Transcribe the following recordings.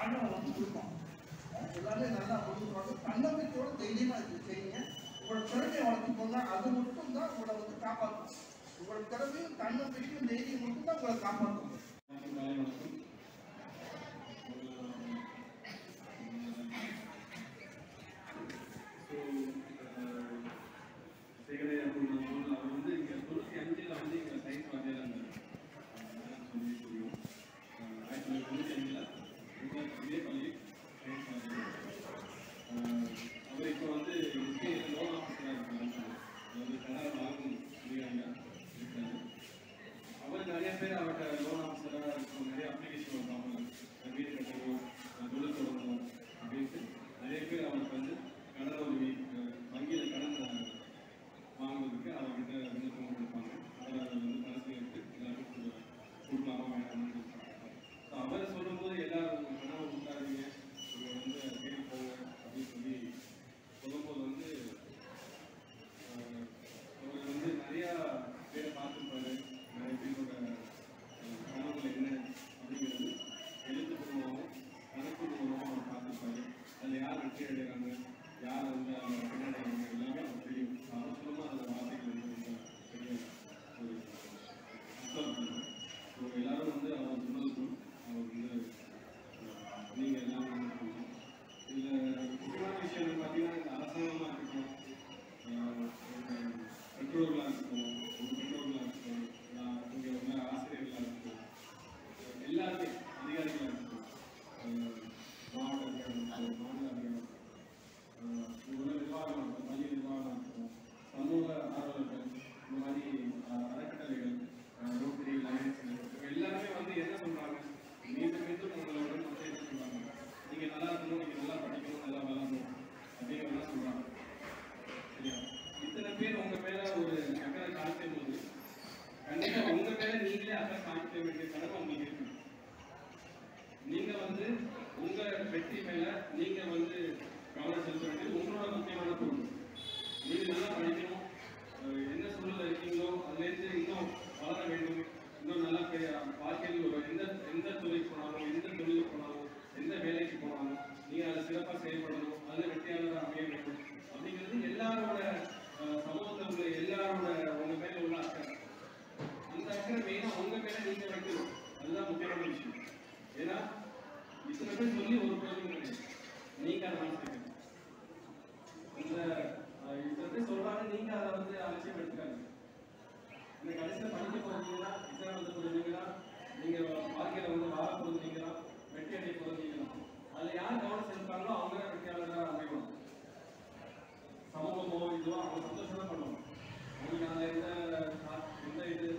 ஆர்வம் வந்து கொடுப்பாங்க எல்லாமே நல்லா புரிஞ்சுக்குவாங்க தன்னம்பிக்கையோட தைரியமாக இது செய்யுங்க உங்களோட திறமையை வளர்த்துக்கோங்க. அது மட்டும் தான் உங்களை வந்து காப்பாற்றும் உங்களோட திறமையும் தன்னம்பிக்கையும் தைரியம் மட்டும் தான் உங்களை காப்பாற்றும் சிறப்பாக செயல்படணும் நல்ல வெற்றியாளராக அமைய வேண்டும். அப்படிங்கிறது எல்லாரோட சமூகத்தில் உள்ள எல்லாரோட உங்க மேல உள்ள அக்கறை. அந்த அக்கறை மெயினாக உங்க மேல நீங்க வைக்கணும். அதுதான் முக்கியமான விஷயம். ஏன்னா இத்தனை பேர் சொல்லி ஒரு பிரயோஜனம் கிடையாது. நீங்க அதை மனசிக்கணும் அந்த இத்தனை பேர் சொல்றாங்க நீங்க அதை வந்து அலட்சியம் எடுத்துக்காங்க இந்த கடைசியில் படிக்க போறீங்கன்னா எக்ஸாம் எழுத போறீங்கன்னா நீங்க வாழ்க்கையில வந்து வாழ போறீங்கன்னா வெற்றி அடைய பண்ணுறவங்களும் அவங்க தான் வெற்றியாளர்களாக சமூகமோ இதுவோ அவங்க சந்தோஷம் பண்ணணும் அவங்களுக்கு அந்த இந்த இது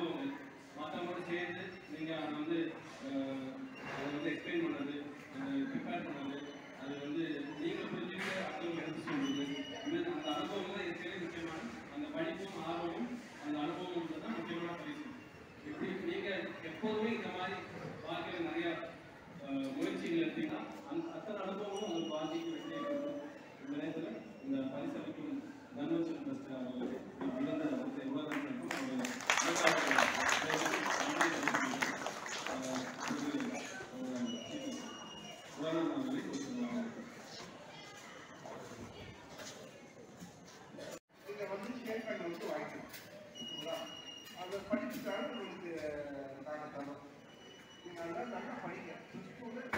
சேர்ந்து நீங்கள் அதை வந்து அதை வந்து எக்ஸ்பிளைன் பண்ணுறது ப்ரிப்பேர் பண்ணுறது அது வந்து நீங்கள் புரிஞ்சுக்கிட்டு அடுத்தவங்க எடுத்து சொல்கிறது இது அந்த அனுபவம் தான் இருக்கிறது முக்கியமான அந்த படிப்பும் ஆர்வமும் அந்த அனுபவம் தான் முக்கியமான பரிசு. இப்படி நீங்கள் எப்போதுமே இந்த மாதிரி வாழ்க்கையில் நிறையா முயற்சிகள் எடுத்தீங்கன்னா அந்த அத்தனை அனுபவமும் உங்களுக்கு வாழ்க்கைக்கு வெற்றியை இந்த நேரத்தில் இந்த பரிசளிக்கும் தன்வச்சன் ட்ரஸ்ட் அவர்களுக்கு இழந்த அவருக்கு உலகத்திற்கும் அவர்கள் உலகம் அவர்களை கொடுத்துருவாங்க இதை வந்து ஷேர் பண்ண வந்து வாங்கிக்கணும் சரிங்களா அதை படிச்சுட்டாலும் உங்களுக்கு நாங்கள் தரோம் நீங்கள் நல்லா நல்லா படிங்க ப்ளஸ் டூவில்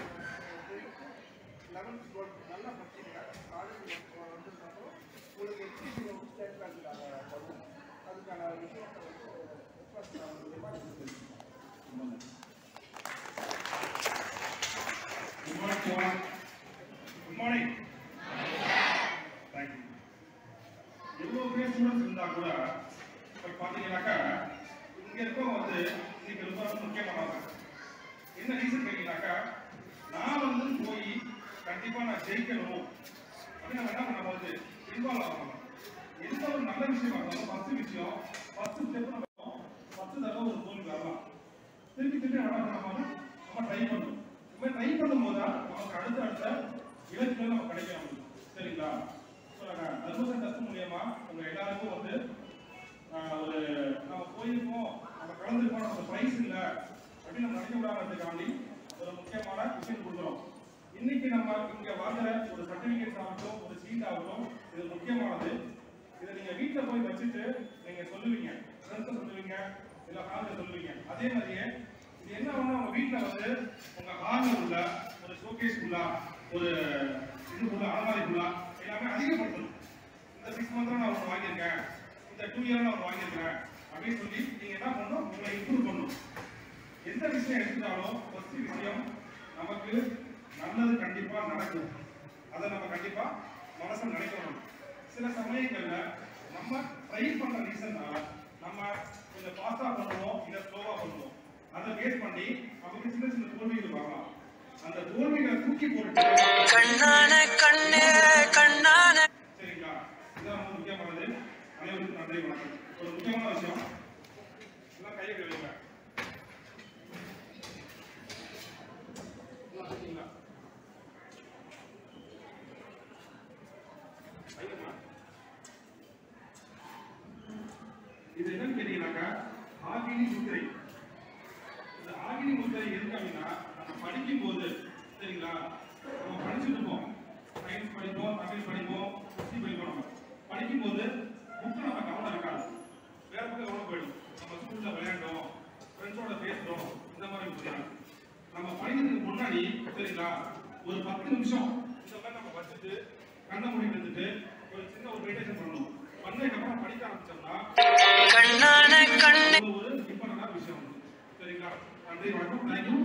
லெவன்த் டுவெல்த் நல்லா படிச்சிங்க காலேஜ் வந்ததுக்கப்புறம் உங்களுக்கு எக்ஸிபிஷன் வந்து ஸ்டேட் பேங்க் நாங்கள் தருவோம் அதுக்கான விஷயத்தை வந்து ரெக்வஸ்ட் மூலியமாக நீங்கள் தெரிஞ்சுக்கணும் Good morning, Joanne. Good morning. Thank you. எவ்வளோ பேர் ஸ்டூடெண்ட்ஸ் இருந்தா கூட இப்போ பார்த்தீங்கன்னாக்கா இங்க இருக்கவங்க வந்து இன்னைக்கு ரொம்ப ரொம்ப முக்கியமானவங்க என்ன ரீசன் கேட்டீங்கன்னாக்கா நான் வந்து போய் கண்டிப்பா நான் ஜெயிக்கணும் அப்படின்னு நம்ம என்ன பண்ண வந்து இன்வால்வ் ஆகணும். எந்த ஒரு நல்ல விஷயம் இருந்தாலும் ஃபர்ஸ்ட் விஷயம் ஃபர்ஸ்ட் ஸ்டெப் நம்ம ஃபர்ஸ்ட் தடவை ஒரு தோல்வி வரலாம். திருப்பி திருப்பி என்ன நம்ம ட்ரை பண்ணணும். இந்த மாதிரி ட்ரை பண்ணும்போது தான் நமக்கு அடுத்த அடுத்த இலக்குகள் நம்ம கிடைக்க சரிங்களா? ஸோ நாங்கள் தர்மசன் டஸ்ட் மூலியமா உங்க எல்லாருக்கும் வந்து ஒரு நம்ம போயிருக்கோம். நம்ம கலந்துருக்கோம். நமக்கு ப்ரைஸ் இல்லை. அப்படின்னு நம்ம நினைக்க விடாமதுக்காண்டி ஒரு முக்கியமான விஷயம் கொடுக்குறோம். இன்னைக்கு நம்ம இங்க வாங்குற ஒரு சர்டிபிகேட் ஆகட்டும் ஒரு சீட் ஆகட்டும் இது முக்கியமானது. இதை நீங்க வீட்டுல போய் வச்சுட்டு நீங்க சொல்லுவீங்க. ஃப்ரெண்ட்ஸ் சொல்லுவீங்க இல்ல ஹாலில் சொல்லுவீங்க. அதே மாதிரியே இது என்ன ஒண்ணு உங்க வீட்டுல வந்து உங்க ஹாலில் உள்ள ஒரு ஷோகேஸ் உள்ள ஒரு இது உள்ள அலமாரி உள்ள எல்லாமே அதிகப்படுத்தணும். இந்த சிக்ஸ் மந்த்ல நான் ஒன்று வாங்கியிருக்கேன். இந்த டூ இயர் நான் ஒன்று வாங்கியிருக்கேன். அப்படின்னு சொல்லி நீங்க என்ன பண்ணணும்? உங்களை இம்ப்ரூவ் பண்ணணும். எந்த விஷயம் எடுத்துட்டாலும் ஃபர்ஸ்ட் விஷயம் நமக்கு நல்லது கண்டிப்பா நடக்கும். அதை நம்ம கண்டிப்பா மனசுல நினைக்கணும். சில சமயங்கள்ல நம்ம ட்ரை பண்ற ரீசன்னால நம்ம கொஞ்சம் ஃபாஸ்டா பண்ணுவோம் இல்ல ஸ்லோவா பண்ணுவோம். அதை பேஸ் பண்ணி நமக்கு சின்ன சின்ன தோல்விகள் வரலாம். அந்த தோல்விகளை தூக்கி போட்டு கண்ணான கண்ணே கண்ணான. சரிங்களா? இதுதான் ரொம்ப முக்கியமானது. அனைவருக்கும் நன்றி வணக்கம். ஒரு முக்கியமான விஷயம். எல்லாம் கையை வைங்க சயின்ஸ் படிப்போம் தமிழ் படிப்போம் ஹிஸ்டரி படிப்போம் நம்ம. படிக்கும்போது புக்கு நம்ம கவனம் இருக்காது. வேற பக்கம் கவனம் போயிடும். நம்ம ஸ்கூல்ல விளையாண்டோம் ஃப்ரெண்ட்ஸோட பேசுறோம் இந்த மாதிரி விஷயம். நம்ம படிக்கிறதுக்கு முன்னாடி சரிங்களா? ஒரு பத்து நிமிஷம் இந்த மாதிரி நம்ம வச்சுட்டு கண்ணை மூடி இருந்துட்டு ஒரு சின்ன ஒரு மெடிடேஷன் பண்ணணும். பண்ணதுக்கு அப்புறம் படிக்க ஆரம்பிச்சோம்னா கண்ணான கண்ணே அது ஒரு இம்பார்ட்டன்டான விஷயம். சரிங்களா? நன்றி வணக்கம். தேங்க்யூ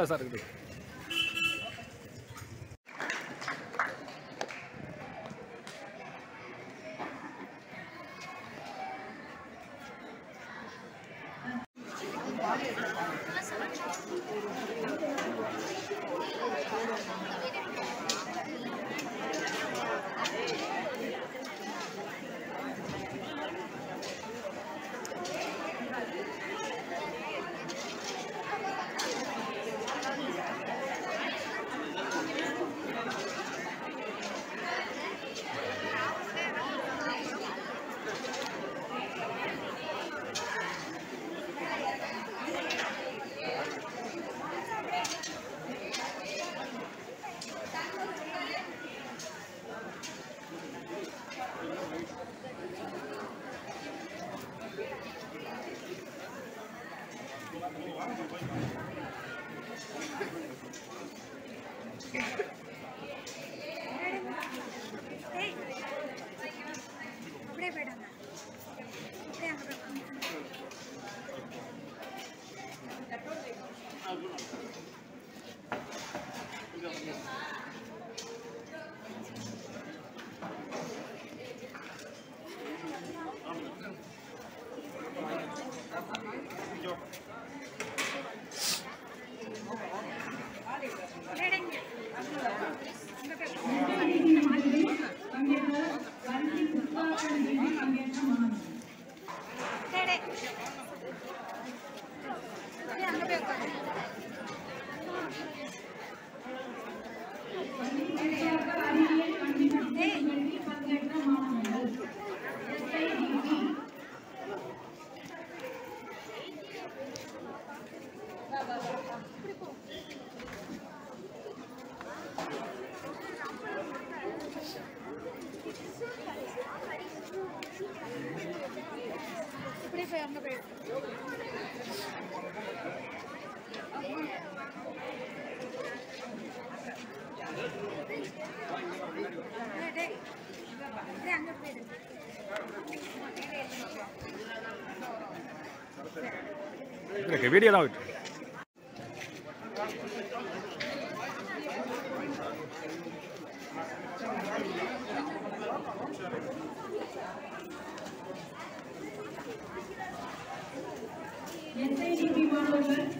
நல்லா சார் இருக்குது இருக்கு வீடியோ தான் இருக்கு என்ஐடிபி மாணவர்கள்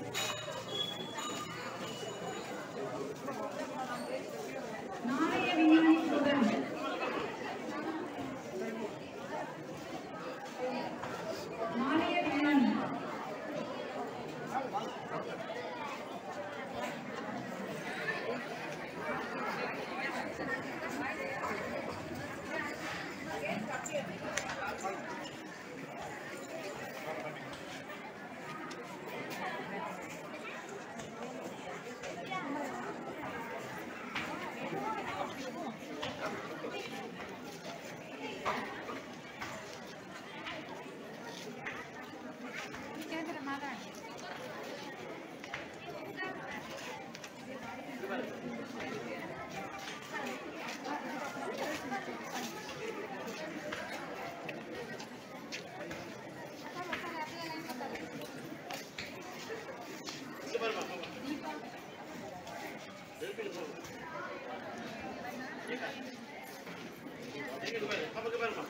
他们这边了吗？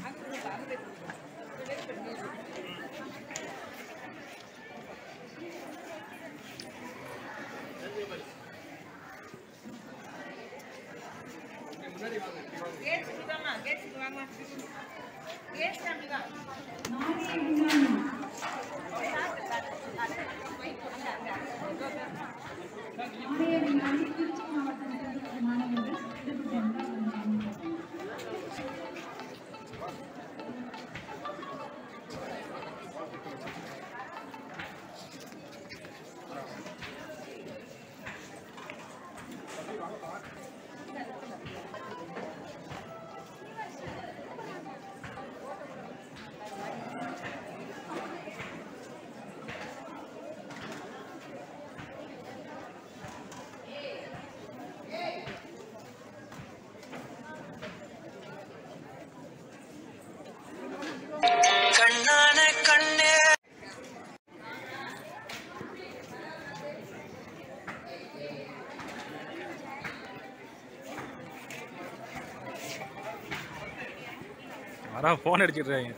他们那边怎么？这边村里。Maria Bernardi. அதான் ஃபோன் அடிச்சிட்றாங்க